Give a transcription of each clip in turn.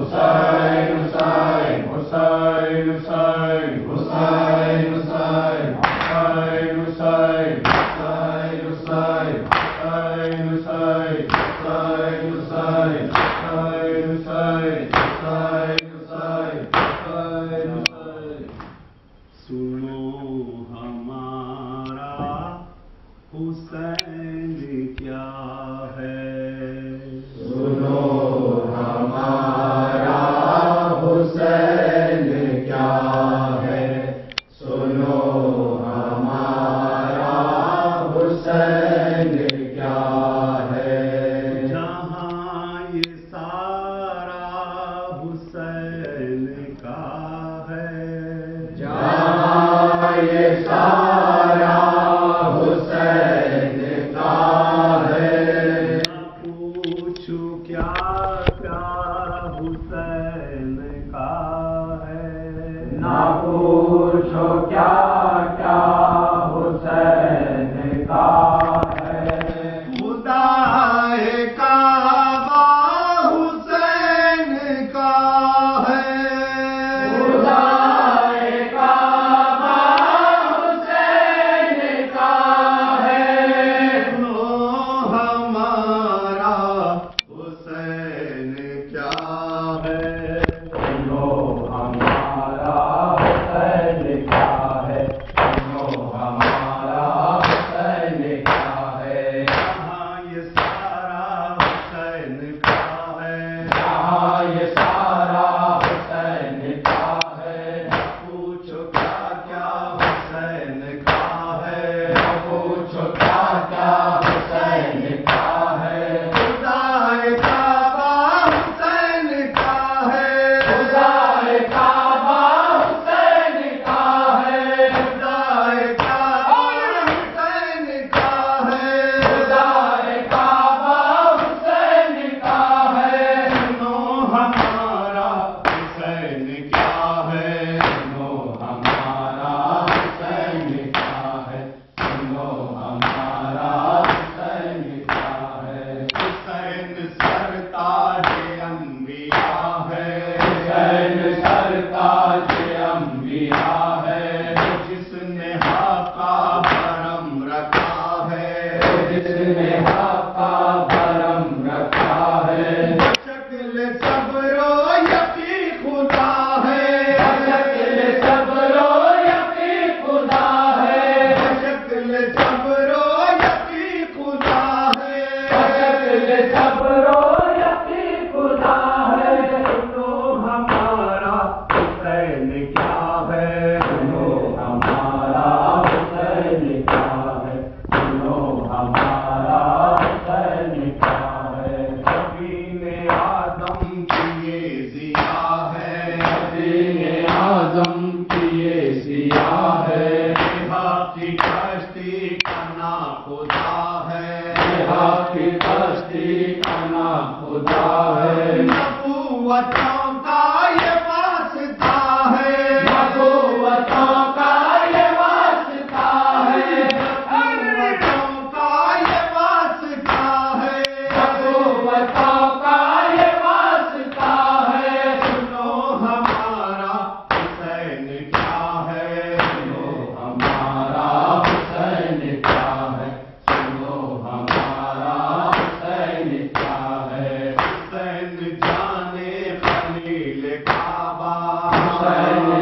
Hussein, Hussein, side, Hussein, side, Hussein, side, Hussein, side, Hussein, side, Hussein, side, Hussein, side, Hussein, side. ہستی کا نام خدا ہے۔ Rafael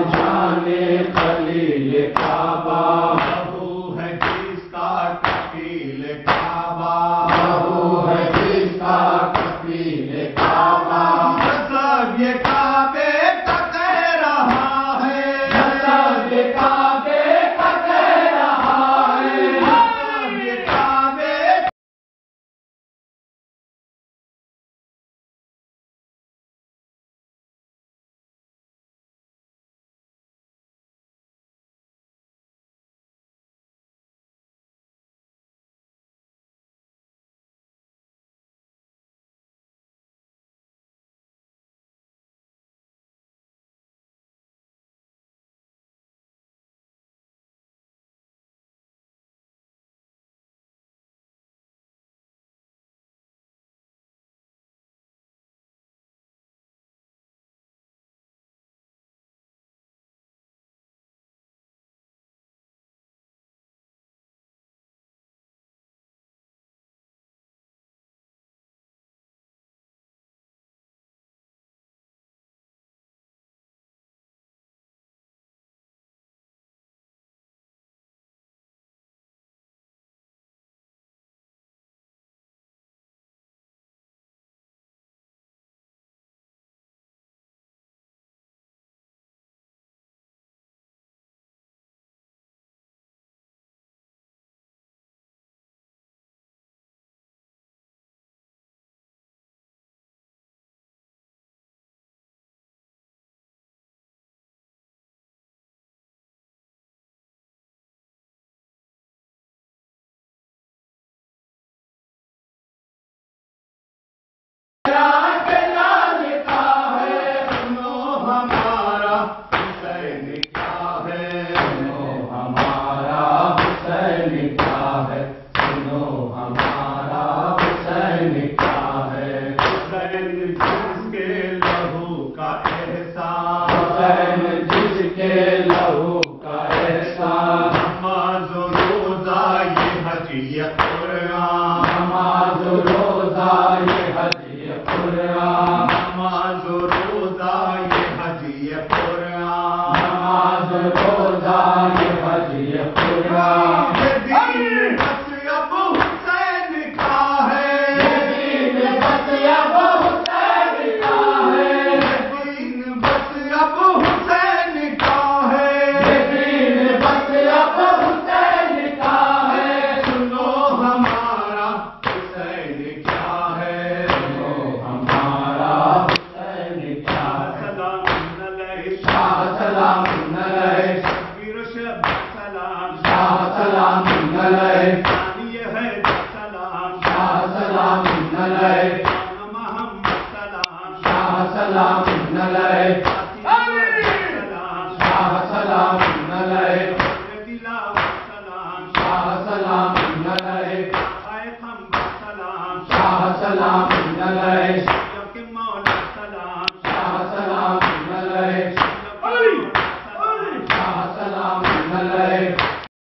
Allah.